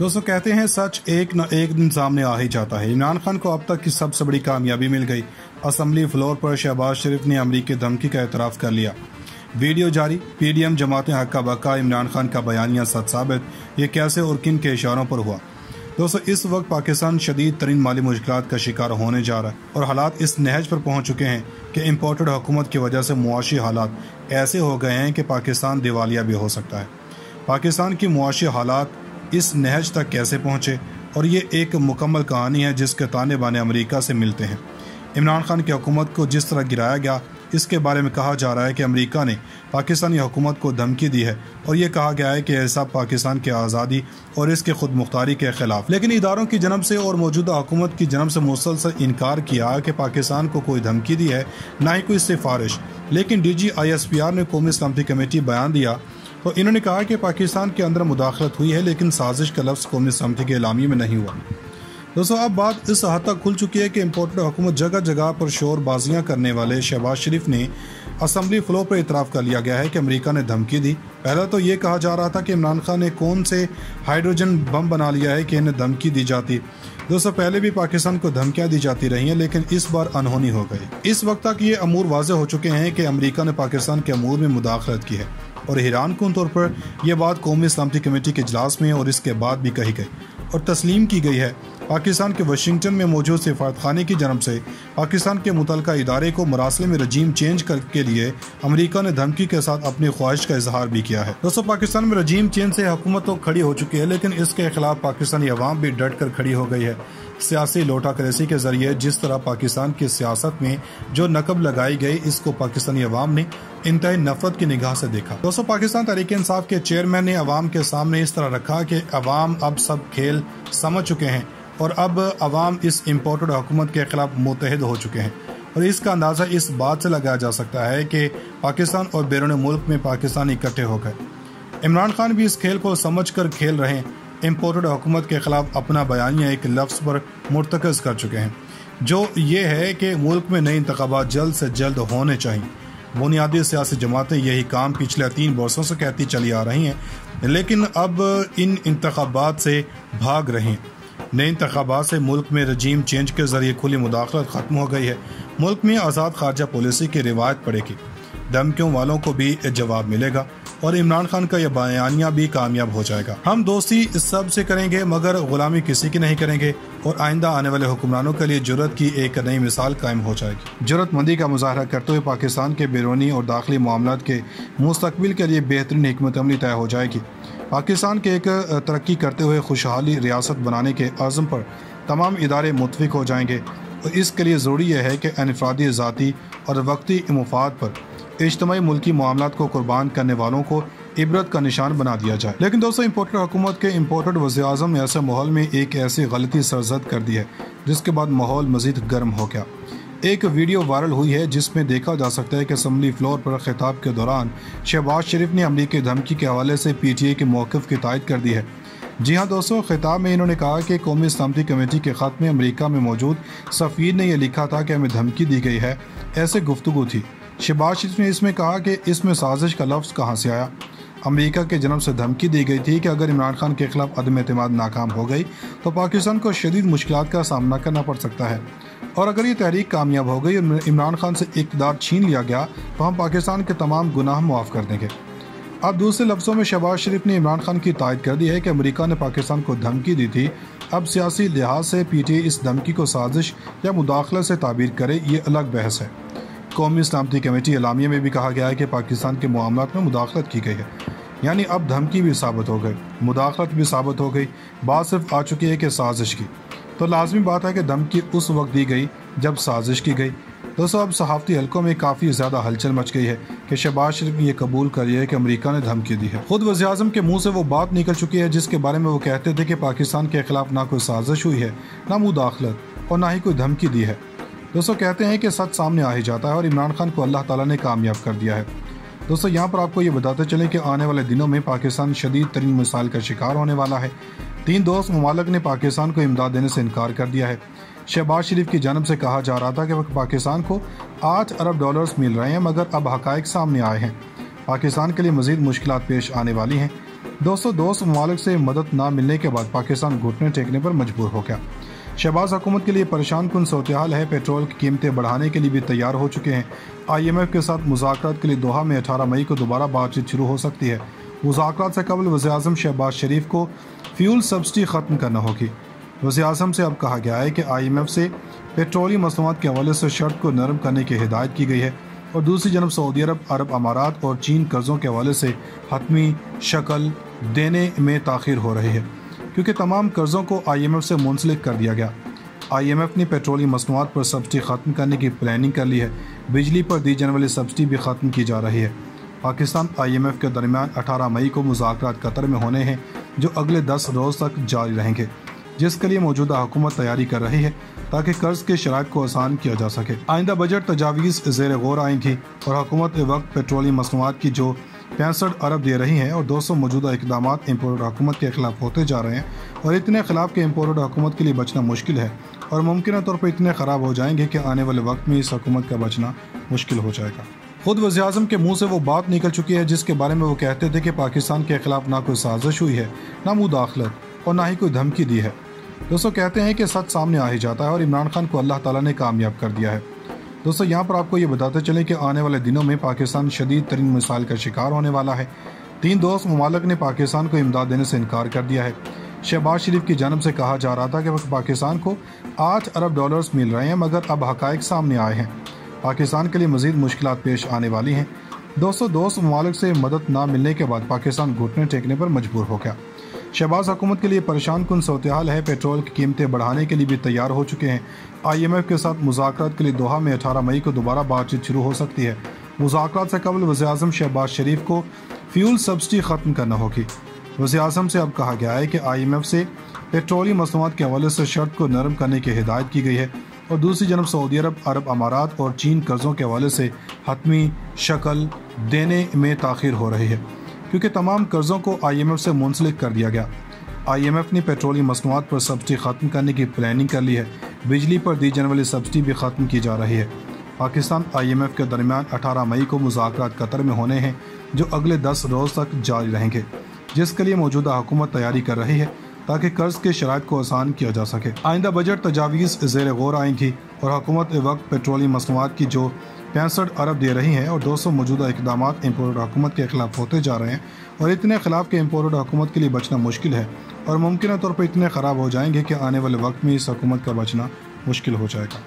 दोस्तों, कहते हैं, सच एक न एक दिन सामने आ ही जाता है। इमरान खान को अब तक की सबसे बड़ी कामयाबी मिल गई। असम्बली फ्लोर पर शहबाज शरीफ ने अमरीकी धमकी का एतराफ़ कर लिया। वीडियो जारी पी पीडीएम जमात हक्का बक्का इमरान खान का बयानिया सच साबित। ये कैसे और किन के इशारों पर हुआ? दोस्तों, इस वक्त पाकिस्तान शदीद तरीन माली मुश्किल का शिकार होने जा रहा है और हालात इस नहज पर पहुँच चुके हैं कि इम्पोर्टेड हुकूमत की वजह से मुआशी हालात ऐसे हो गए हैं कि पाकिस्तान दिवालिया भी हो सकता है। पाकिस्तान की मुआशी हालात इस नहज तक कैसे पहुँचे? और ये एक मुकम्मल कहानी है जिसके ताने बाने अमरीका से मिलते हैं। इमरान खान की हुकूमत को जिस तरह गिराया गया, इसके बारे में कहा जा रहा है कि अमेरिका ने पाकिस्तानी हुकूमत को धमकी दी है। और ये कहा गया है कि ऐसा पाकिस्तान की आज़ादी और इसके खुद मुख्तारी के खिलाफ। लेकिन इदारों की जन्म से और मौजूदा हुकूमत की जन्म से मुसलसल इनकार किया कि पाकिस्तान को कोई धमकी दी है, ना ही कोई सिफारिश। लेकिन D G I S P R ने कौमी सलामती कमेटी बयान दिया तो इन्होंने कहा कि पाकिस्तान के अंदर मुदाखलत हुई है, लेकिन साजिश का लफ्ज़ कौमी समिति के इलामी में नहीं हुआ। दोस्तों, अब बात इस हद तक खुल चुकी है कि इम्पोर्टेड हुकूमत जगह जगह पर शोर बाजियाँ करने वाले शहबाज शरीफ ने असम्बली फ्लो पर इतराफ़ कर लिया गया है कि अमेरिका ने धमकी दी। पहला तो ये कहा जा रहा था कि इमरान खान ने कौन से हाइड्रोजन बम बना लिया है कि इन्हें धमकी दी जाती। दोस्तों पहले भी पाकिस्तान को धमकियाँ दी जाती रही हैं, लेकिन इस बार अनहोनी हो गई। इस वक्त तक ये अमूर वाजे हो चुके हैं कि अमरीका ने पाकिस्तान के अमूर में मुदाखलत की है। और हैरान कन तौर पर यह बात कौमी सलामती कमेटी के इजलास में और इसके बाद भी कही गई। और तस्लीम की गई है। पाकिस्तान के वाशिंगटन में मौजूद सिफारत खाने की जन्म से पाकिस्तान के मुतल इदारे को मरासले में रजीम चेंज कर के लिए अमरीका ने धमकी के साथ अपनी ख्वाहिश का इजहार भी किया है। दोस्तों, पाकिस्तान में रजीम चेंज से हुकूमत तो खड़ी हो चुकी है, लेकिन इसके खिलाफ पाकिस्तानी अवाम भी डट कर खड़ी हो गई है। सियासी लोटा करेसी के ज़रिए जिस तरह पाकिस्तान की सियासत में जो नकब लगाई गई, इसको पाकिस्तानी अवाम ने इंतहाई नफरत की निगाह से देखा। दोस्तों, पाकिस्तान तरीके इंसाफ के चेयरमैन ने अवाम के सामने इस तरह रखा कि अवाम अब सब खेल समझ चुके हैं। और अब आवाम इस इम्पोर्टेड हुकूमत के खिलाफ मुतहद हो चुके हैं। और इसका अंदाज़ा इस बात से लगाया जा सकता है कि पाकिस्तान और बैरून मुल्क में पाकिस्तान इकट्ठे हो गए। इमरान खान भी इस खेल को समझ कर खेल रहे हैं। इम्पोर्टेड हुकूमत के खिलाफ अपना बयानिया एक लफ्ज़ पर मुरतकज़ कर चुके हैं। जो ये है कि मुल्क में नए इंतबात जल्द से जल्द होने चाहिए। बुनियादी सियासी जमातें यही काम पिछले तीन बरसों से कहती चली आ रही हैं, लेकिन अब इन इंतबात से भाग रहे हैं। नए इंतबात से मुल्क में रजीम चेंज के ज़रिए खुली मुदाखलत ख़त्म हो गई है। मुल्क में आज़ाद खारजा पॉलिसी की रिवायत पड़ेगी। धमकियों वालों को भी जवाब मिलेगा। और इमरान खान का यह बयानिया भी कामयाब हो जाएगा। हम दोस्ती इस सबसे करेंगे, मगर गुलामी किसी की नहीं करेंगे और आइंदा आने वाले हुक्मरानों के लिए ज़रूरत की एक नई मिसाल कायम हो जाएगी। जरूरतमंदी का मुजाहरा करते हुए पाकिस्तान के बैरूनी और दाखिली मामला के मुस्तबिल के लिए बेहतरीन हमत अमली तय हो जाएगी। पाकिस्तान के एक तरक्की करते हुए खुशहाली रियासत बनाने के आज़म पर तमाम इदारे मुतफिक हो जाएँगे। और इसके लिए ज़रूरी यह है कि अनफरादी ज़ाती और वक्ती मफाद पर इज्तमी मुल्की मामला को कुर्बान करने वालों को इबरत का निशान बना दिया जाए। लेकिन दोस्तों इम्पोर्टेड हुकूमत के इम्पोर्टेड वजी अजम ने ऐसे माहौल में एक ऐसी गलती सरजद कर दी है, जिसके बाद माहौल मजीद गर्म हो गया। एक वीडियो वायरल हुई है, जिसमें देखा जा सकता है कि असम्बली फ्लोर पर खिताब के दौरान शहबाज शरीफ ने अमरीकी धमकी के हवाले से पी टी ए के मौक़ की तायद कर दी है। जी हाँ दोस्तों, खिताब में इन्होंने कहा कि कौमी सलामती कमेटी के ख़त में अमरीका में मौजूद सफ़ीर ने यह लिखा था कि हमें धमकी दी गई है, ऐसे गुफ्तु थी। शहबाज शरीफ ने इसमें कहा कि इसमें साजिश का लफ्ज़ कहाँ से आया? अमेरिका के जन्म से धमकी दी गई थी कि अगर इमरान खान के खिलाफ अदम अतमाद नाकाम हो गई तो पाकिस्तान को शदीद मुश्किल का सामना करना पड़ सकता है। और अगर ये तहरीक कामयाब हो गई और इमरान खान से इकदार छीन लिया गया तो हम पाकिस्तान के तमाम गुनाह मुआफ़ कर देंगे। अब दूसरे लफ्ज़ों में शहबाज शरीफ ने इमरान खान की तायद कर दी है कि अमेरिका ने पाकिस्तान को धमकी दी थी। अब सियासी लिहाज से पी टी इस धमकी को साजिश या मुदाखलत से ताबीर करे, ये अलग बहस है। कौमी सलामती कमेटी अलामिया में भी कहा गया है कि पाकिस्तान के मामला में मुदाखलत की गई है। यानी अब धमकी भी साबित हो गई। मुदाखलत भी साबित हो गई। बात सिर्फ़ आ चुकी है कि साजिश की। तो लाजमी बात है कि धमकी उस वक्त दी गई जब साजिश की गई। दोस्तों, अब सहाफ़ती हलकों में काफ़ी ज़्यादा हलचल मच गई है कि शहबाज शरीफ ने यह कबूल कर लिया है कि अमेरिका ने धमकी दी है। खुद वजी अजम के मुँह से वो बात निकल चुकी है जिसके बारे में वो कहते थे कि पाकिस्तान के खिलाफ ना कोई साजिश हुई है, ना मुदाखलत और ना ही कोई धमकी दी है। दोस्तों, कहते हैं कि सच सामने आ ही जाता है और इमरान खान को अल्लाह ताला ने कामयाब कर दिया है। दोस्तों, यहाँ पर आपको ये बताते चले कि आने वाले दिनों में पाकिस्तान शदीद तरीन मिसाइल का शिकार होने वाला है। तीन दोस्त ममालक ने पाकिस्तान को इमदाद देने से इनकार कर दिया है। शहबाज शरीफ की जानब से कहा जा रहा था कि पाकिस्तान को आठ अरब डॉलर्स मिल रहे हैं, मगर अब हकाइक सामने आए हैं। पाकिस्तान के लिए मजीद मुश्किल पेश आने वाली हैं। दोस्तों, दोस्त ममालक से मदद न मिलने के बाद पाकिस्तान घुटने टेकने पर मजबूर हो गया। शहबाज हुकूमत के लिए परेशान कन सूरत हाल है। पेट्रोल की कीमतें बढ़ाने के लिए भी तैयार हो चुके हैं। आई एम एफ़ के साथ मुजाकर के लिए दोहा में अठारह मई को दोबारा बातचीत शुरू हो सकती है। मुजाकर से कबल वजी अजम शहबाज शरीफ को फ्यूल सब्सिडी ख़त्म करना होगी। वजी अजम से अब कहा गया है कि आई एम एफ़ से पेट्रोलियम मसनूआत के हवाले से शर्त को नरम करने की हिदायत की गई है और दूसरी जनब सऊदी अरब अरब अमारात और चीन कर्ज़ों के हवाले से हतमी शक्ल देने में ताखिर हो रही है। क्योंकि तमाम कर्ज़ों को आई एम एफ़ से मुंसलिक कर दिया गया। आई एम एफ़ ने पेट्रोलियम मसनूआत पर सब्सिडी ख़त्म करने की प्लानिंग कर ली है। बिजली पर दी जाने वाली सब्सिडी भी ख़त्म की जा रही है। पाकिस्तान आई एम एफ़ के दरमियान अठारह मई को मुजाकर कतर में होने हैं, जो अगले दस रोज़ तक जारी रहेंगे, जिसके लिए मौजूदा हुकूमत तैयारी कर रही है, ताकि कर्ज के शराय को आसान किया जा सके। आइंदा बजट तजावीज़ जेर गौर आएँगी, और हुकूमत वक्त पेट्रोलियम मसनूआत की जो पैंसठ अरब दे रही हैं और दो सौ मौजूदा इकदाम इम्पोर्ट हुकूमत के खिलाफ होते जा रहे हैं और इतने खिलाफ के इम्पोर्ट हुकूमत के लिए बचना मुश्किल है और मुमकिन तौर पर इतने ख़राब हो जाएँगे कि आने वाले वक्त में इस हुकूमत का बचना मुश्किल हो जाएगा। खुद वजी अजम के मुँह से वो बात निकल चुकी है जिसके बारे में वो कहते थे कि पाकिस्तान के खिलाफ ना कोई साजिश हुई है, ना मुदाखलत और ना ही कोई धमकी दी है। दोस्तों, कहते हैं कि सच सामने आ ही जाता है और इमरान खान को अल्लाह ताला ने कामयाब कर दिया है। दोस्तों, यहाँ पर आपको ये बताते चले कि आने वाले दिनों में पाकिस्तान शदीद तरीन मिसाइल का शिकार होने वाला है। तीन दोस्त ममालक ने पाकिस्तान को इमदाद देने से इनकार कर दिया है। शहबाज शरीफ की जानब से कहा जा रहा था कि पाकिस्तान को आठ अरब डॉलर्स मिल रहे हैं, मगर अब हकाइक सामने आए हैं। पाकिस्तान के लिए मजीद मुश्किल पेश आने वाली हैं। दोस्तों, दोस्त ममालक से मदद न मिलने के बाद पाकिस्तान घुटने टेकने पर मजबूर हो गया। शहबाज हुकूमत के लिए परेशान कन सूरत हाल है, पेट्रोल की कीमतें बढ़ाने के लिए भी तैयार हो चुके हैं। आई एम एफ़ के साथ मुजाकर के लिए दोहा में अठारह मई को दोबारा बातचीत शुरू हो सकती है। मुजाकर से कबल वजी अजम शहबाज शरीफ को फ्यूल सब्सिडी ख़त्म करना होगी। वजी अजम से अब कहा गया है कि आई एम एफ़ से पेट्रोलियम मसनूआत के हवाले से शर्त को नरम करने की हिदायत की गई है और दूसरी जनब सऊदी अरब अरब अमारात और चीन कर्ज़ों के हवाले से हतमी शक्ल देने में ताखिर हो रही है। क्योंकि तमाम कर्ज़ों को आई एम एफ़ से मुंसलिक कर दिया गया। आई एम एफ़ ने पेट्रोलियम मसनूआत पर सब्सिडी ख़त्म करने की प्लानिंग कर ली है। बिजली पर दी जाने वाली सब्सिडी भी ख़त्म की जा रही है। पाकिस्तान आई एम एफ़ के दरमियान अठारह मई को मुजाकर कतर में होने हैं, जो अगले दस रोज़ तक जारी रहेंगे। जिसके लिए मौजूदा हुकूमत तैयारी कर रही है। ताकि कर्ज के शराब को आसान किया जा सके। आइंदा बजट तजावीज़ जेर गौर आएँगी और हुकूमत वक्त पेट्रोलियम मसनूआत की जो पैंसठ अरब दे रही हैं और दो सौ मौजूदा इकदाम इम्पोर्ट हुकूमत के खिलाफ होते जा रहे हैं और इतने खिलाफ के इम्पोर्ट हुकूमत के लिए बचना मुश्किल है और मुमकिन तौर पर इतने ख़राब हो जाएँगे कि आने वाले वक्त में इस हुकूमत का बचना मुश्किल हो जाएगा।